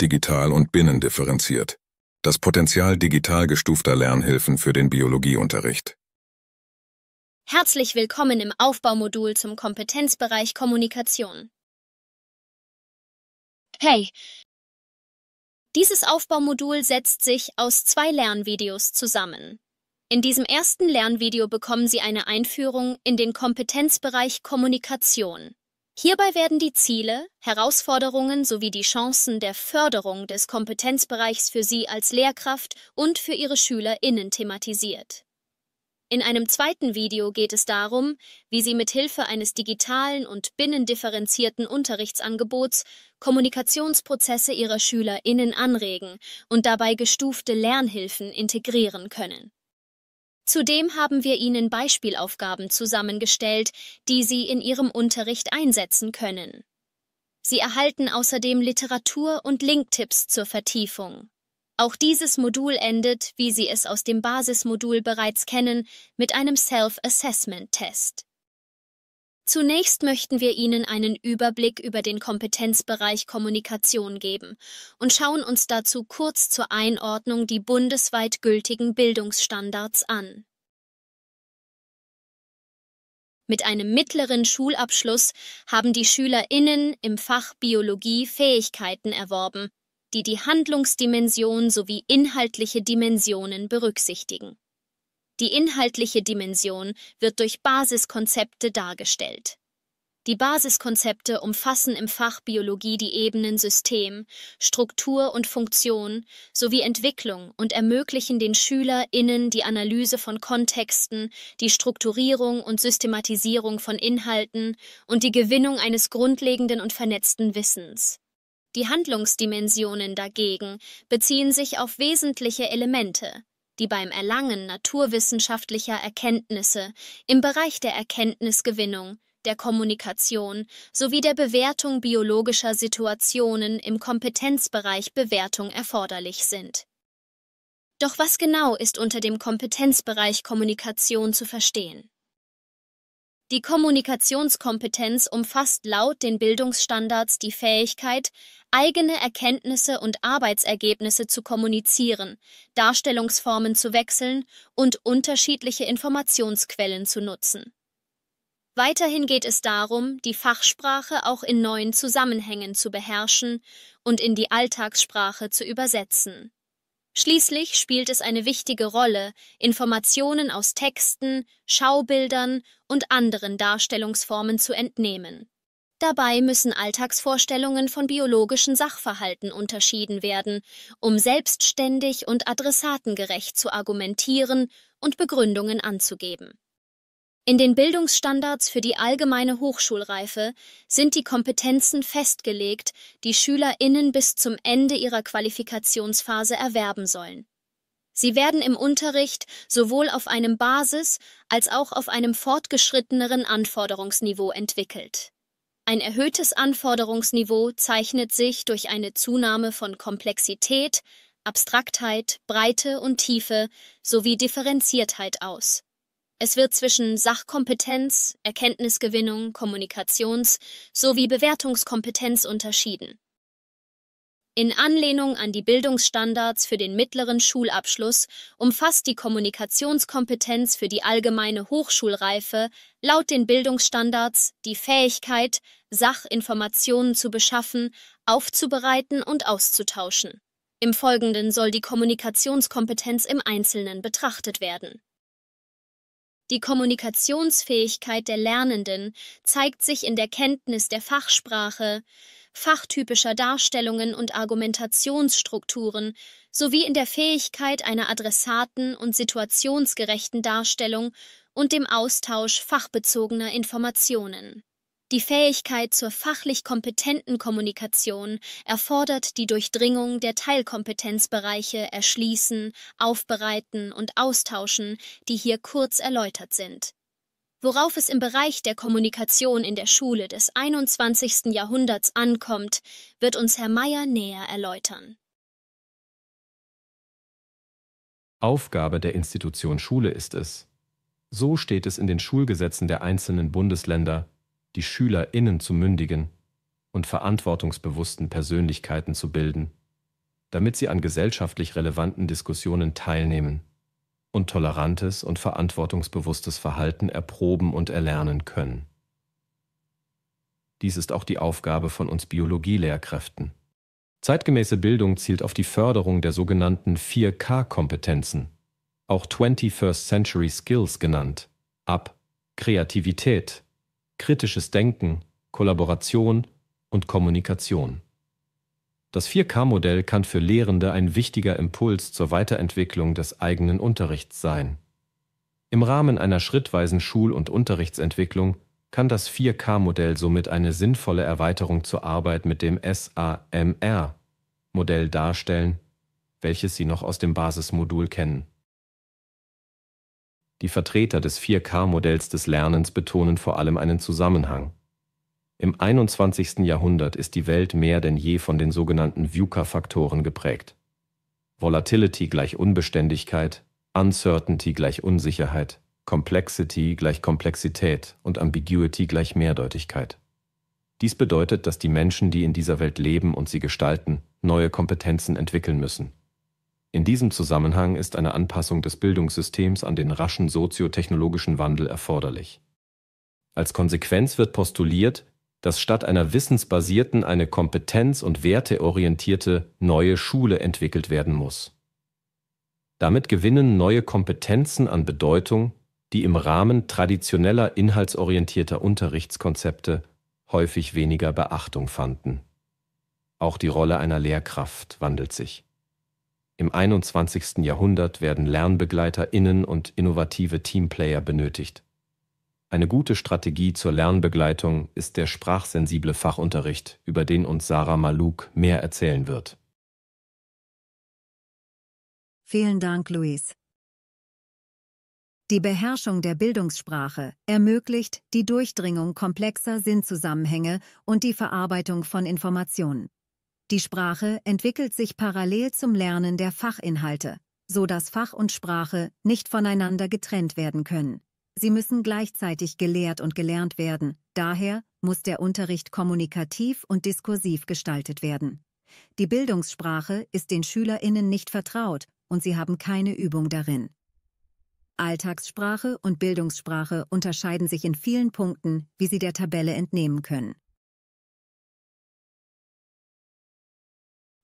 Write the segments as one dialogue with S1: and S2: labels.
S1: digital und binnendifferenziert. Das Potenzial digital gestufter Lernhilfen für den Biologieunterricht.
S2: Herzlich willkommen im Aufbaumodul zum Kompetenzbereich Kommunikation. Hey! Dieses Aufbaumodul setzt sich aus zwei Lernvideos zusammen. In diesem ersten Lernvideo bekommen Sie eine Einführung in den Kompetenzbereich Kommunikation. Hierbei werden die Ziele, Herausforderungen sowie die Chancen der Förderung des Kompetenzbereichs für Sie als Lehrkraft und für Ihre SchülerInnen thematisiert. In einem zweiten Video geht es darum, wie Sie mit Hilfe eines digitalen und binnendifferenzierten Unterrichtsangebots Kommunikationsprozesse Ihrer SchülerInnen anregen und dabei gestufte Lernhilfen integrieren können. Zudem haben wir Ihnen Beispielaufgaben zusammengestellt, die Sie in Ihrem Unterricht einsetzen können. Sie erhalten außerdem Literatur und Linktipps zur Vertiefung. Auch dieses Modul endet, wie Sie es aus dem Basismodul bereits kennen, mit einem Self-Assessment-Test. Zunächst möchten wir Ihnen einen Überblick über den Kompetenzbereich Kommunikation geben und schauen uns dazu kurz zur Einordnung die bundesweit gültigen Bildungsstandards an. Mit einem mittleren Schulabschluss haben die SchülerInnen im Fach Biologie Fähigkeiten erworben, die die Handlungsdimension sowie inhaltliche Dimensionen berücksichtigen. Die inhaltliche Dimension wird durch Basiskonzepte dargestellt. Die Basiskonzepte umfassen im Fach Biologie die Ebenen System, Struktur und Funktion sowie Entwicklung und ermöglichen den SchülerInnen die Analyse von Kontexten, die Strukturierung und Systematisierung von Inhalten und die Gewinnung eines grundlegenden und vernetzten Wissens. Die Handlungsdimensionen dagegen beziehen sich auf wesentliche Elemente, die beim Erlangen naturwissenschaftlicher Erkenntnisse im Bereich der Erkenntnisgewinnung, der Kommunikation sowie der Bewertung biologischer Situationen im Kompetenzbereich Bewertung erforderlich sind. Doch was genau ist unter dem Kompetenzbereich Kommunikation zu verstehen? Die Kommunikationskompetenz umfasst laut den Bildungsstandards die Fähigkeit, eigene Erkenntnisse und Arbeitsergebnisse zu kommunizieren, Darstellungsformen zu wechseln und unterschiedliche Informationsquellen zu nutzen. Weiterhin geht es darum, die Fachsprache auch in neuen Zusammenhängen zu beherrschen und in die Alltagssprache zu übersetzen. Schließlich spielt es eine wichtige Rolle, Informationen aus Texten, Schaubildern und anderen Darstellungsformen zu entnehmen. Dabei müssen Alltagsvorstellungen von biologischen Sachverhalten unterschieden werden, um selbstständig und adressatengerecht zu argumentieren und Begründungen anzugeben. In den Bildungsstandards für die allgemeine Hochschulreife sind die Kompetenzen festgelegt, die SchülerInnen bis zum Ende ihrer Qualifikationsphase erwerben sollen. Sie werden im Unterricht sowohl auf einem Basis- als auch auf einem fortgeschritteneren Anforderungsniveau entwickelt. Ein erhöhtes Anforderungsniveau zeichnet sich durch eine Zunahme von Komplexität, Abstraktheit, Breite und Tiefe sowie Differenziertheit aus. Es wird zwischen Sachkompetenz, Erkenntnisgewinnung, Kommunikations- sowie Bewertungskompetenz unterschieden. In Anlehnung an die Bildungsstandards für den mittleren Schulabschluss umfasst die Kommunikationskompetenz für die allgemeine Hochschulreife laut den Bildungsstandards die Fähigkeit, Sachinformationen zu beschaffen, aufzubereiten und auszutauschen. Im Folgenden soll die Kommunikationskompetenz im Einzelnen betrachtet werden. Die Kommunikationsfähigkeit der Lernenden zeigt sich in der Kenntnis der Fachsprache, fachtypischer Darstellungen und Argumentationsstrukturen sowie in der Fähigkeit einer adressaten und situationsgerechten Darstellung und dem Austausch fachbezogener Informationen. Die Fähigkeit zur fachlich kompetenten Kommunikation erfordert die Durchdringung der Teilkompetenzbereiche Erschließen, Aufbereiten und Austauschen, die hier kurz erläutert sind. Worauf es im Bereich der Kommunikation in der Schule des 21. Jahrhunderts ankommt, wird uns Herr Meyer näher erläutern.
S3: Aufgabe der Institution Schule ist es, so steht es in den Schulgesetzen der einzelnen Bundesländer, die SchülerInnen zu mündigen und verantwortungsbewussten Persönlichkeiten zu bilden, damit sie an gesellschaftlich relevanten Diskussionen teilnehmen und tolerantes und verantwortungsbewusstes Verhalten erproben und erlernen können. Dies ist auch die Aufgabe von uns Biologielehrkräften. Zeitgemäße Bildung zielt auf die Förderung der sogenannten 4K-Kompetenzen, auch 21st Century Skills genannt, ab Kreativität, kritisches Denken, Kollaboration und Kommunikation. Das 4K-Modell kann für Lehrende ein wichtiger Impuls zur Weiterentwicklung des eigenen Unterrichts sein. Im Rahmen einer schrittweisen Schul- und Unterrichtsentwicklung kann das 4K-Modell somit eine sinnvolle Erweiterung zur Arbeit mit dem SAMR-Modell darstellen, welches Sie noch aus dem Basismodul kennen. Die Vertreter des 4K-Modells des Lernens betonen vor allem einen Zusammenhang. Im 21. Jahrhundert ist die Welt mehr denn je von den sogenannten VUCA-Faktoren geprägt. Volatility gleich Unbeständigkeit, Uncertainty gleich Unsicherheit, Complexity gleich Komplexität und Ambiguity gleich Mehrdeutigkeit. Dies bedeutet, dass die Menschen, die in dieser Welt leben und sie gestalten, neue Kompetenzen entwickeln müssen. In diesem Zusammenhang ist eine Anpassung des Bildungssystems an den raschen soziotechnologischen Wandel erforderlich. Als Konsequenz wird postuliert, dass statt einer wissensbasierten eine kompetenz- und werteorientierte neue Schule entwickelt werden muss. Damit gewinnen neue Kompetenzen an Bedeutung, die im Rahmen traditioneller inhaltsorientierter Unterrichtskonzepte häufig weniger Beachtung fanden. Auch die Rolle einer Lehrkraft wandelt sich. Im 21. Jahrhundert werden LernbegleiterInnen und innovative Teamplayer benötigt. Eine gute Strategie zur Lernbegleitung ist der sprachsensible Fachunterricht, über den uns Sarah Maluk mehr erzählen wird.
S4: Vielen Dank, Luis. Die Beherrschung der Bildungssprache ermöglicht die Durchdringung komplexer Sinnzusammenhänge und die Verarbeitung von Informationen. Die Sprache entwickelt sich parallel zum Lernen der Fachinhalte, so dass Fach und Sprache nicht voneinander getrennt werden können. Sie müssen gleichzeitig gelehrt und gelernt werden, daher muss der Unterricht kommunikativ und diskursiv gestaltet werden. Die Bildungssprache ist den SchülerInnen nicht vertraut und sie haben keine Übung darin. Alltagssprache und Bildungssprache unterscheiden sich in vielen Punkten, wie Sie der Tabelle entnehmen können.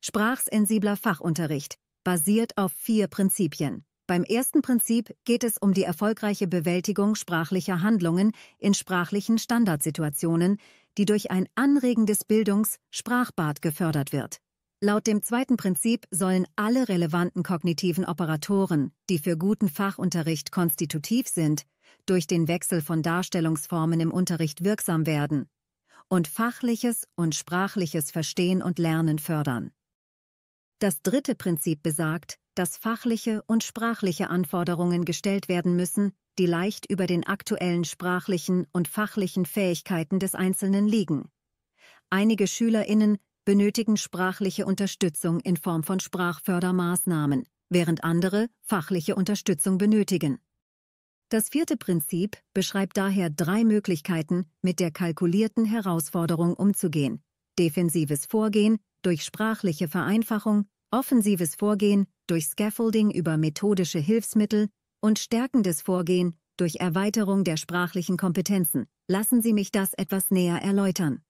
S4: Sprachsensibler Fachunterricht basiert auf vier Prinzipien. Beim ersten Prinzip geht es um die erfolgreiche Bewältigung sprachlicher Handlungen in sprachlichen Standardsituationen, die durch ein anregendes Bildungs-Sprachbad gefördert wird. Laut dem zweiten Prinzip sollen alle relevanten kognitiven Operatoren, die für guten Fachunterricht konstitutiv sind, durch den Wechsel von Darstellungsformen im Unterricht wirksam werden und fachliches und sprachliches Verstehen und Lernen fördern. Das dritte Prinzip besagt, dass fachliche und sprachliche Anforderungen gestellt werden müssen, die leicht über den aktuellen sprachlichen und fachlichen Fähigkeiten des Einzelnen liegen. Einige SchülerInnen benötigen sprachliche Unterstützung in Form von Sprachfördermaßnahmen, während andere fachliche Unterstützung benötigen. Das vierte Prinzip beschreibt daher drei Möglichkeiten, mit der kalkulierten Herausforderung umzugehen. Defensives Vorgehen durch sprachliche Vereinfachung, offensives Vorgehen durch Scaffolding über methodische Hilfsmittel und stärkendes Vorgehen durch Erweiterung der sprachlichen Kompetenzen. Lassen Sie mich das etwas näher erläutern.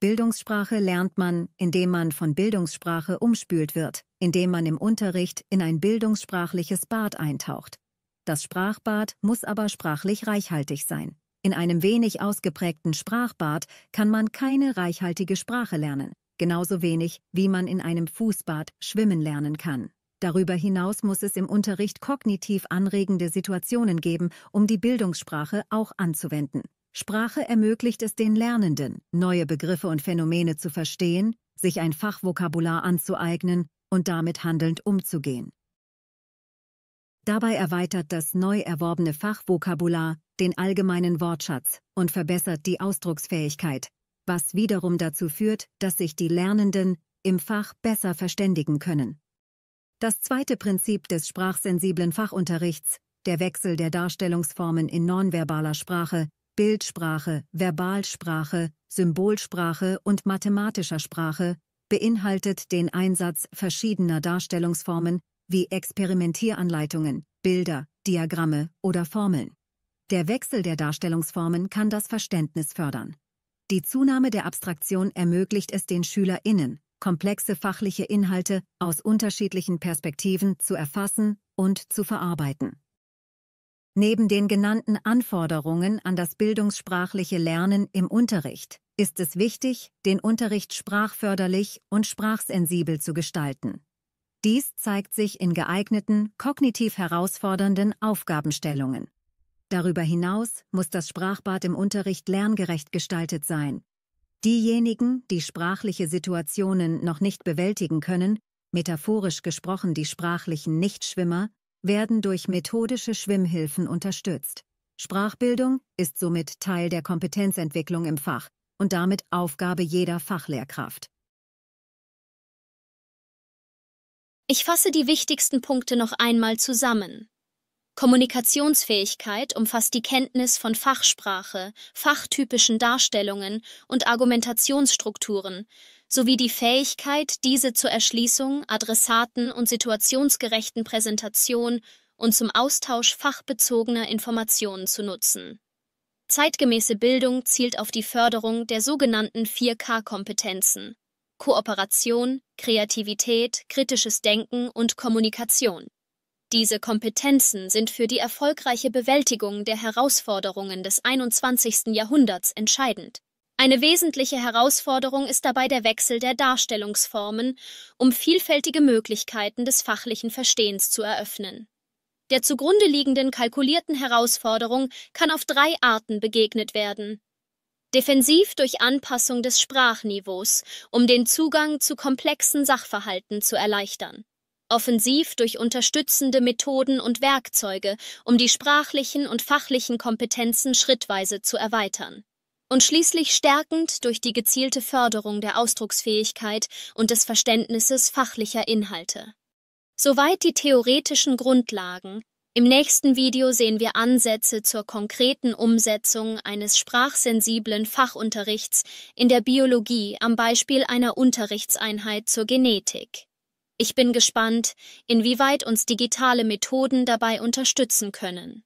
S4: Bildungssprache lernt man, indem man von Bildungssprache umspült wird, indem man im Unterricht in ein bildungssprachliches Bad eintaucht. Das Sprachbad muss aber sprachlich reichhaltig sein. In einem wenig ausgeprägten Sprachbad kann man keine reichhaltige Sprache lernen genauso wenig wie man in einem Fußbad schwimmen lernen kann. Darüber hinaus muss es im Unterricht kognitiv anregende Situationen geben, um die Bildungssprache auch anzuwenden. Sprache ermöglicht es den Lernenden, neue Begriffe und Phänomene zu verstehen, sich ein Fachvokabular anzueignen und damit handelnd umzugehen. Dabei erweitert das neu erworbene Fachvokabular den allgemeinen Wortschatz und verbessert die Ausdrucksfähigkeit, was wiederum dazu führt, dass sich die Lernenden im Fach besser verständigen können. Das zweite Prinzip des sprachsensiblen Fachunterrichts, der Wechsel der Darstellungsformen in nonverbaler Sprache, Bildsprache, Verbalsprache, Symbolsprache und mathematischer Sprache, beinhaltet den Einsatz verschiedener Darstellungsformen wie Experimentieranleitungen, Bilder, Diagramme oder Formeln. Der Wechsel der Darstellungsformen kann das Verständnis fördern. Die Zunahme der Abstraktion ermöglicht es den SchülerInnen, komplexe fachliche Inhalte aus unterschiedlichen Perspektiven zu erfassen und zu verarbeiten. Neben den genannten Anforderungen an das bildungssprachliche Lernen im Unterricht ist es wichtig, den Unterricht sprachförderlich und sprachsensibel zu gestalten. Dies zeigt sich in geeigneten, kognitiv herausfordernden Aufgabenstellungen. Darüber hinaus muss das Sprachbad im Unterricht lerngerecht gestaltet sein. Diejenigen, die sprachliche Situationen noch nicht bewältigen können, metaphorisch gesprochen die sprachlichen Nichtschwimmer, werden durch methodische Schwimmhilfen unterstützt. Sprachbildung ist somit Teil der Kompetenzentwicklung im Fach und damit Aufgabe jeder Fachlehrkraft.
S2: Ich fasse die wichtigsten Punkte noch einmal zusammen. Kommunikationsfähigkeit umfasst die Kenntnis von Fachsprache, fachtypischen Darstellungen und Argumentationsstrukturen sowie die Fähigkeit, diese zur Erschließung, Adressaten und situationsgerechten Präsentation und zum Austausch fachbezogener Informationen zu nutzen. Zeitgemäße Bildung zielt auf die Förderung der sogenannten 4K-Kompetenzen Kooperation, Kreativität, kritisches Denken und Kommunikation. Diese Kompetenzen sind für die erfolgreiche Bewältigung der Herausforderungen des 21. Jahrhunderts entscheidend. Eine wesentliche Herausforderung ist dabei der Wechsel der Darstellungsformen, um vielfältige Möglichkeiten des fachlichen Verstehens zu eröffnen. Der zugrunde liegenden kalkulierten Herausforderung kann auf drei Arten begegnet werden. Defensiv durch Anpassung des Sprachniveaus, um den Zugang zu komplexen Sachverhalten zu erleichtern. Offensiv durch unterstützende Methoden und Werkzeuge, um die sprachlichen und fachlichen Kompetenzen schrittweise zu erweitern und schließlich stärkend durch die gezielte Förderung der Ausdrucksfähigkeit und des Verständnisses fachlicher Inhalte. Soweit die theoretischen Grundlagen. Im nächsten Video sehen wir Ansätze zur konkreten Umsetzung eines sprachsensiblen Fachunterrichts in der Biologie am Beispiel einer Unterrichtseinheit zur Genetik. Ich bin gespannt, inwieweit uns digitale Methoden dabei unterstützen können.